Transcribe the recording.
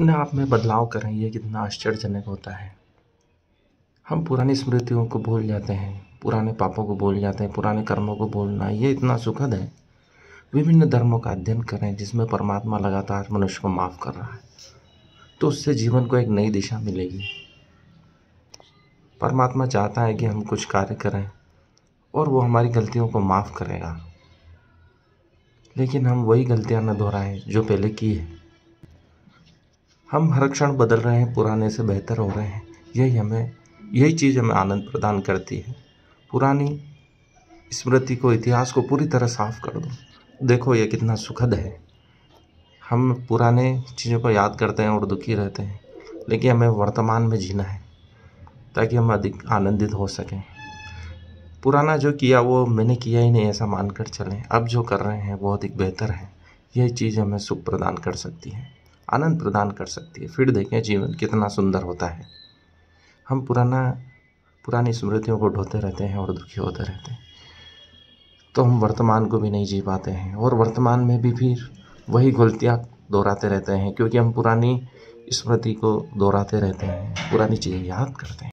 अपने आप में बदलाव करें यह कितना आश्चर्यजनक होता है। हम पुरानी स्मृतियों को भूल जाते हैं, पुराने पापों को भूल जाते हैं, पुराने कर्मों को भूलना, ये इतना सुखद है। विभिन्न धर्मों का अध्ययन करें, जिसमें परमात्मा लगातार मनुष्य को माफ़ कर रहा है तो उससे जीवन को एक नई दिशा मिलेगी। परमात्मा चाहता है कि हम कुछ कार्य करें, और वो हमारी गलतियों को माफ़ करेगा। लेकिन हम वही गलतियाँ न दोहराएँ, जो पहले की है। हम हर क्षण बदल रहे हैं, पुराने से बेहतर हो रहे हैं। यही हमें, यही चीज़ हमें आनंद प्रदान करती है। पुरानी स्मृति को, इतिहास को पूरी तरह साफ़ कर दो। देखो ये कितना सुखद है। हम पुराने चीज़ों को याद करते हैं और दुखी रहते हैं, लेकिन हमें वर्तमान में जीना है, ताकि हम अधिक आनंदित हो सकें। पुराना जो किया, वो मैंने किया ही नहीं, ऐसा मानकर चलें। अब जो कर रहे हैं, वो अधिक बेहतर है। यह चीज़ हमें सुख प्रदान कर सकती है। आनंद प्रदान कर सकती है। फिर देखें जीवन कितना सुंदर होता है। हम पुराना, पुरानी स्मृतियों को ढोते रहते हैं और दुखी होते रहते हैं। तो हम वर्तमान को भी नहीं जी पाते हैं और वर्तमान में भी फिर वही गलतियाँ दोहराते रहते हैं, क्योंकि हम पुरानी स्मृति को दोहराते रहते हैं, पुरानी चीज़ें याद करते हैं।